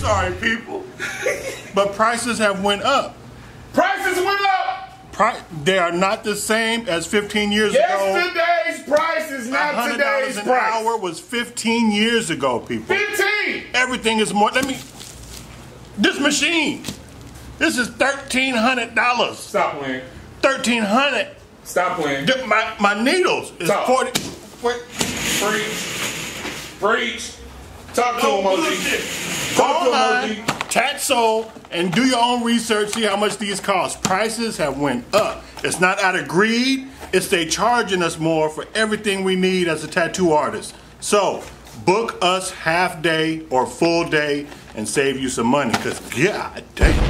sorry, people, but prices have went up. Prices went up. Pri- they are not the same as 15 years ago. Yesterday's price is not $100 today's an price. hour was 15 years ago, people. 15. Everything is more. Let me. This machine. This is thirteen hundred dollars. Stop playing. Thirteen hundred. Stop playing. My my needles is Stop. forty. Wait. Preach. Preach. Talk to No him, OG. Online, OG. Tatso, and do your own research. See how much these cost. Prices have went up. It's not out of greed. It's they charging us more for everything we need as a tattoo artist. So book us half day or full day and save you some money. Cause god damn.